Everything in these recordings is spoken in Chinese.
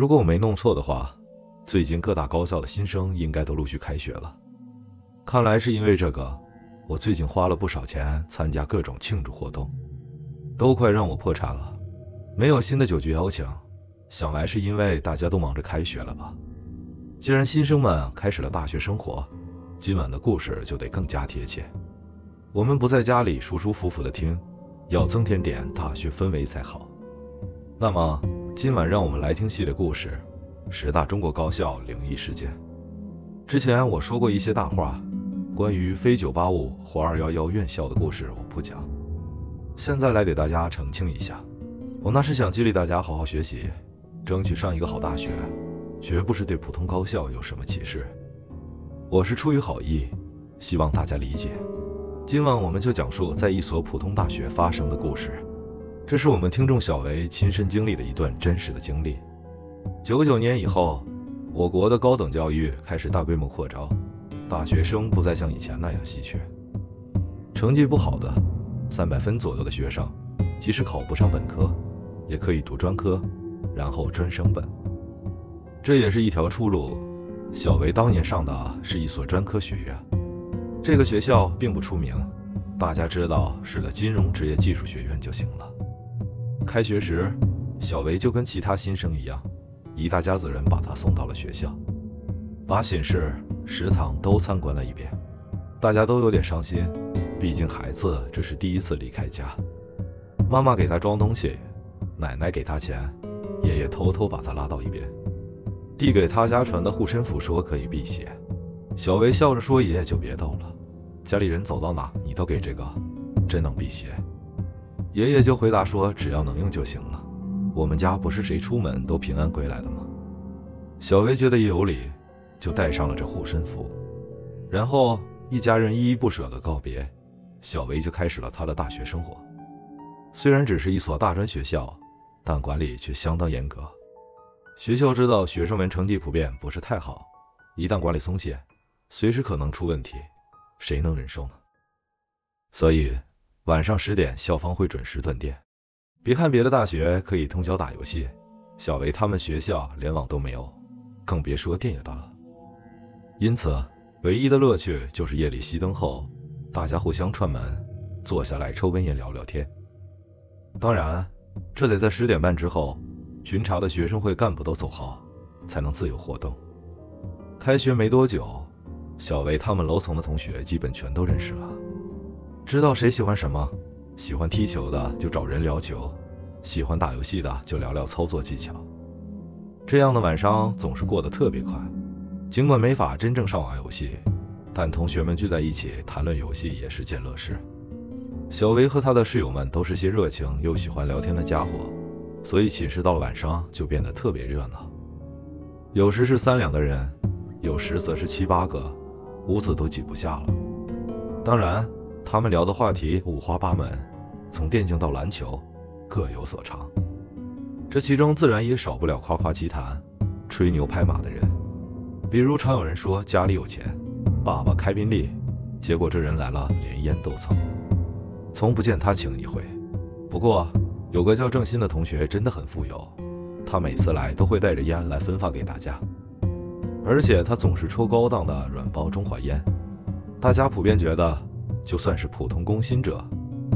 如果我没弄错的话，最近各大高校的新生应该都陆续开学了。看来是因为这个，我最近花了不少钱参加各种庆祝活动，都快让我破产了。没有新的酒局邀请，想来是因为大家都忙着开学了吧。既然新生们开始了大学生活，今晚的故事就得更加贴切。我们不在家里舒舒服服的听，要增添点大学氛围才好。那么今晚让我们来听系列故事《十大中国高校灵异事件》。之前我说过一些大话，关于非985或211院校的故事我不讲，现在来给大家澄清一下。我那是想激励大家好好学习，争取上一个好大学，绝不是对普通高校有什么歧视。我是出于好意，希望大家理解。今晚我们就讲述在一所普通大学发生的故事，这是我们听众小维亲身经历的一段真实的经历。九九年以后，我国的高等教育开始大规模扩招，大学生不再像以前那样稀缺。成绩不好的，三百分左右的学生，即使考不上本科，也可以读专科，然后专升本，这也是一条出路。小维当年上的是一所专科学院。这个学校并不出名，大家知道是个金融职业技术学院就行了。开学时，小维就跟其他新生一样，一大家子人把他送到了学校，把寝室、食堂都参观了一遍。大家都有点伤心，毕竟孩子这是第一次离开家。妈妈给他装东西，奶奶给他钱，爷爷偷偷把他拉到一边，递给他家传的护身符，说可以辟邪。小维笑着说：“爷爷就别逗了，家里人走到哪你都给这个，真能辟邪。”爷爷就回答说：“只要能用就行了，我们家不是谁出门都平安归来的吗？”小维觉得也有理，就带上了这护身符。然后一家人依依不舍的告别，小维就开始了他的大学生活。虽然只是一所大专学校，但管理却相当严格。学校知道学生们成绩普遍不是太好，一旦管理松懈。随时可能出问题，谁能忍受呢？所以晚上十点校方会准时断电。别看别的大学可以通宵打游戏，小维他们学校连网都没有，更别说电也断了。因此，唯一的乐趣就是夜里熄灯后，大家互相串门，坐下来抽根烟聊聊天。当然，这得在十点半之后，巡查的学生会干部都走后，才能自由活动。开学没多久。小维他们楼层的同学基本全都认识了，知道谁喜欢什么，喜欢踢球的就找人聊球，喜欢打游戏的就聊聊操作技巧。这样的晚上总是过得特别快。尽管没法真正上网游戏，但同学们聚在一起谈论游戏也是件乐事。小维和他的室友们都是些热情又喜欢聊天的家伙，所以寝室到了晚上就变得特别热闹。有时是三两个人，有时则是七八个。屋子都挤不下了。当然，他们聊的话题五花八门，从电竞到篮球，各有所长。这其中自然也少不了夸夸其谈、吹牛拍马的人。比如常有人说家里有钱，爸爸开宾利，结果这人来了连烟都蹭，从不见他请一回。不过有个叫郑鑫的同学真的很富有，他每次来都会带着烟来分发给大家。而且他总是抽高档的软包中华烟，大家普遍觉得，就算是普通工薪者，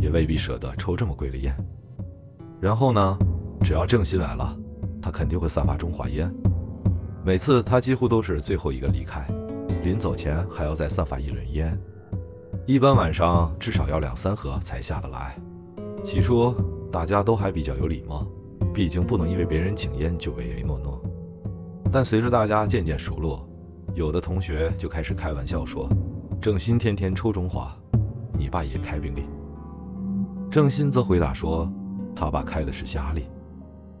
也未必舍得抽这么贵的烟。然后呢，只要郑鑫来了，他肯定会散发中华烟。每次他几乎都是最后一个离开，临走前还要再散发一轮烟。一般晚上至少要两三盒才下得来。起初大家都还比较有礼貌，毕竟不能因为别人请烟就唯唯诺诺。但随着大家渐渐熟络，有的同学就开始开玩笑说：“郑鑫天天抽中华，爸也开宾利。”郑鑫则回答说：“他爸开的是夏利。”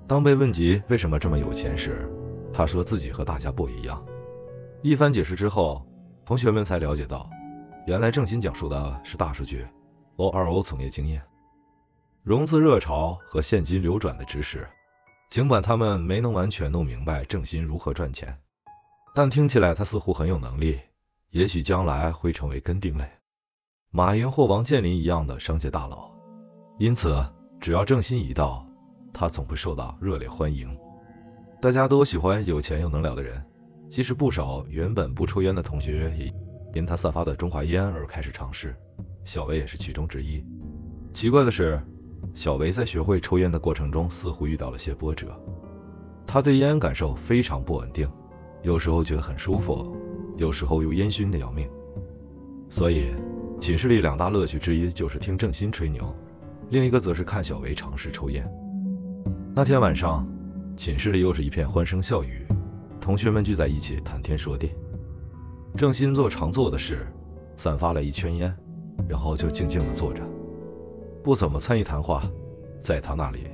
当被问及为什么这么有钱时，他说自己和大家不一样。一番解释之后，同学们才了解到，原来郑鑫讲述的是大数据、O2O 从业经验、融资热潮和现金流转的知识。尽管他们没能完全弄明白郑鑫如何赚钱，但听起来他似乎很有能力，也许将来会成为跟定类、马云或王健林一样的商界大佬。因此，只要郑鑫一到，他总会受到热烈欢迎。大家都喜欢有钱又能聊的人，即使不少原本不抽烟的同学也因他散发的中华烟而开始尝试，小维也是其中之一。奇怪的是，小维在学会抽烟的过程中似乎遇到了些波折，他对烟感受非常不稳定，有时候觉得很舒服，有时候又烟熏的要命。所以，寝室里两大乐趣之一就是听郑鑫吹牛，另一个则是看小维尝试抽烟。那天晚上。寝室里又是一片欢声笑语，同学们聚在一起谈天说地。郑鑫做常做的事，散发了一圈烟，然后就静静的坐着，不怎么参与谈话。在他那里，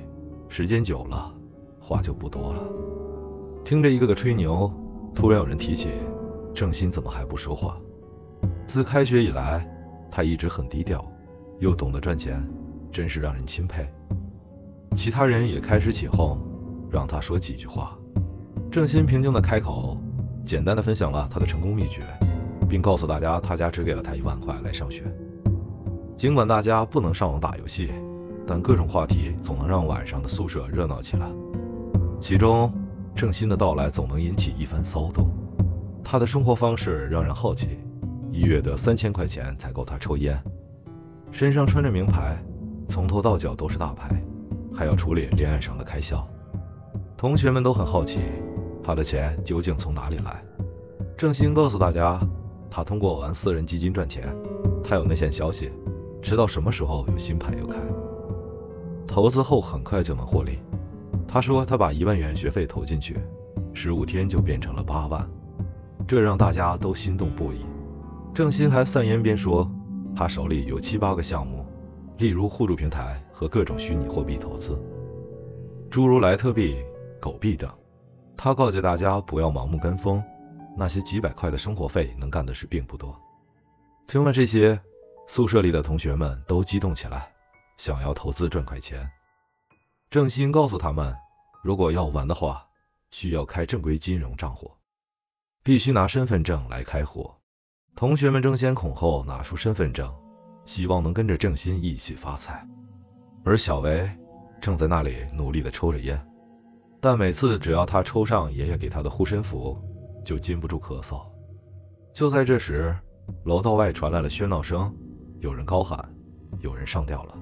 时间久了，话就不多了。听着一个个吹牛，突然有人提起郑鑫怎么还不说话？自开学以来，他一直很低调，又懂得赚钱，真是让人钦佩。其他人也开始起哄。让他说几句话。郑鑫平静的开口，简单的分享了他的成功秘诀，并告诉大家他家只给了他一万块来上学。尽管大家不能上网打游戏，但各种话题总能让晚上的宿舍热闹起来。其中，郑鑫的到来总能引起一番骚动。他的生活方式让人好奇，一月得三千块钱才够他抽烟，身上穿着名牌，从头到脚都是大牌，还要处理恋爱上的开销。同学们都很好奇，他的钱究竟从哪里来？郑鑫告诉大家，他通过玩私人基金赚钱，他有内线消息，知道什么时候有新盘要开，投资后很快就能获利。他说他把一万元学费投进去，十五天就变成了八万，这让大家都心动不已。郑鑫还散言边说，他手里有七八个项目，例如互助平台和各种虚拟货币投资，诸如莱特币。狗币等，他告诫大家不要盲目跟风，那些几百块的生活费能干的事并不多。听了这些，宿舍里的同学们都激动起来，想要投资赚快钱。郑鑫告诉他们，如果要玩的话，需要开正规金融账户，必须拿身份证来开户。同学们争先恐后拿出身份证，希望能跟着郑鑫一起发财。而小维正在那里努力的抽着烟。但每次只要他抽上爷爷给他的护身符，就禁不住咳嗽。就在这时，楼道外传来了喧闹声，有人高喊，有人上吊了。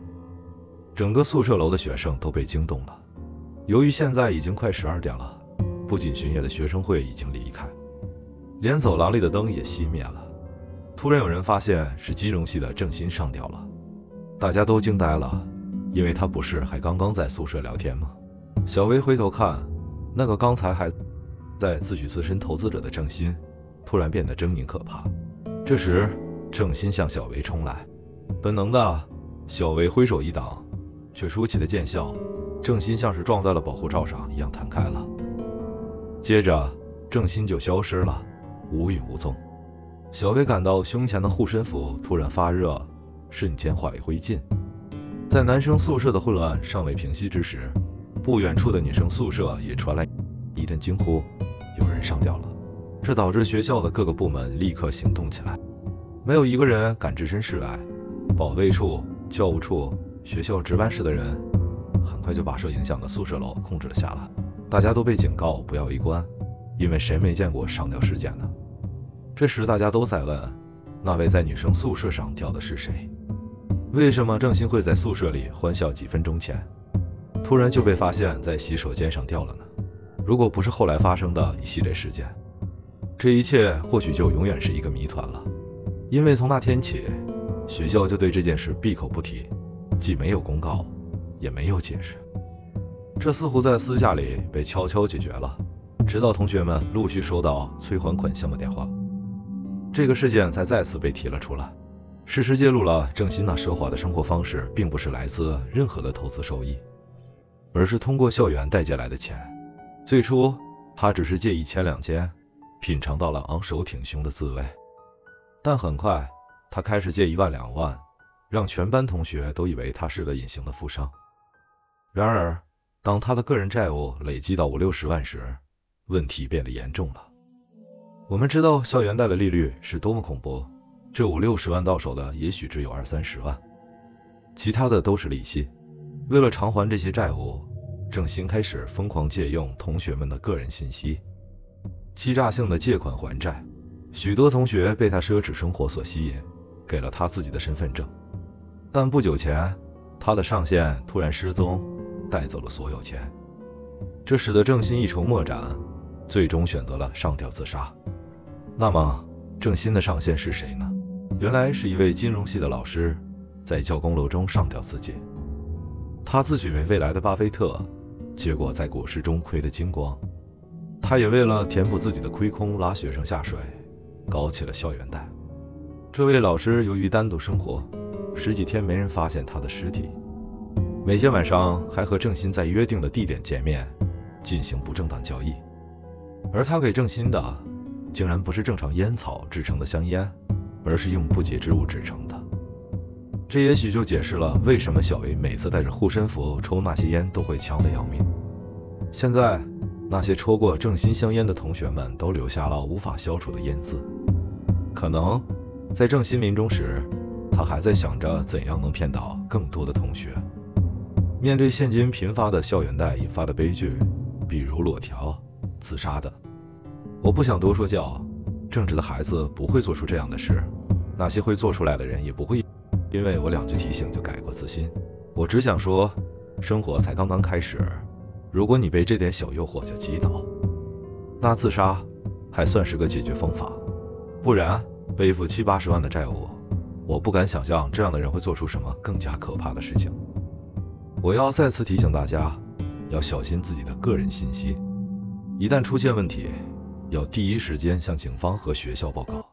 整个宿舍楼的学生都被惊动了。由于现在已经快十二点了，不仅巡夜的学生会已经离开，连走廊里的灯也熄灭了。突然有人发现是金融系的郑鑫上吊了，大家都惊呆了，因为他不是还刚刚在宿舍聊天吗？小薇回头看，那个刚才还在自诩自身投资者的郑鑫，突然变得狰狞可怕。这时，郑鑫向小薇冲来，本能的，小薇挥手一挡，却出奇的见效，郑鑫像是撞在了保护罩上一样弹开了。接着，郑鑫就消失了，无影无踪。小薇感到胸前的护身符突然发热，瞬间化为灰烬。在男生宿舍的混乱尚未平息之时，不远处的女生宿舍也传来一阵惊呼，有人上吊了。这导致学校的各个部门立刻行动起来，没有一个人敢置身事外。保卫处、教务处、学校值班室的人很快就把受影响的宿舍楼控制了下来。大家都被警告不要围观，因为谁没见过上吊事件呢？这时大家都在问，那位在女生宿舍上吊的是谁？为什么郑鑫会在宿舍里欢笑几分钟前？突然就被发现，在洗手间上吊了呢。如果不是后来发生的一系列事件，这一切或许就永远是一个谜团了。因为从那天起，学校就对这件事闭口不提，既没有公告，也没有解释。这似乎在私下里被悄悄解决了，直到同学们陆续收到催还款项的电话，这个事件才再次被提了出来。事实揭露了郑欣那奢华的生活方式，并不是来自任何的投资收益。而是通过校园贷借来的钱。最初他只是借一千两千，品尝到了昂首挺胸的滋味。但很快他开始借一万两万，让全班同学都以为他是个隐形的富商。然而，当他的个人债务累积到五六十万时，问题变得严重了。我们知道校园贷的利率是多么恐怖，这五六十万到手的也许只有二三十万，其他的都是利息。为了偿还这些债务，郑鑫开始疯狂借用同学们的个人信息，欺诈性的借款还债。许多同学被他奢侈生活所吸引，给了他自己的身份证。但不久前，他的上线突然失踪，带走了所有钱，这使得郑鑫一筹莫展，最终选择了上吊自杀。那么，郑鑫的上线是谁呢？原来是一位金融系的老师，在教工楼中上吊自尽。他自诩为未来的巴菲特，结果在股市中亏得精光。他也为了填补自己的亏空，拉学生下水，搞起了校园贷。这位老师由于单独生活，十几天没人发现他的尸体。每天晚上还和郑鑫在约定的地点见面，进行不正当交易。而他给郑鑫的，竟然不是正常烟草制成的香烟，而是用不洁之物制成的。这也许就解释了为什么小维每次带着护身符抽那些烟都会呛得要命。现在，那些抽过正新香烟的同学们都留下了无法消除的烟渍。可能在正新临终时，他还在想着怎样能骗到更多的同学。面对现今频发的校园贷引发的悲剧，比如裸条、自杀的，我不想多说教。正直的孩子不会做出这样的事，那些会做出来的人也不会。因为我两句提醒就改过自新，我只想说，生活才刚刚开始。如果你被这点小诱惑就击倒，那自杀还算是个解决方法。不然背负七八十万的债务，我不敢想象这样的人会做出什么更加可怕的事情。我要再次提醒大家，要小心自己的个人信息，一旦出现问题，要第一时间向警方和学校报告。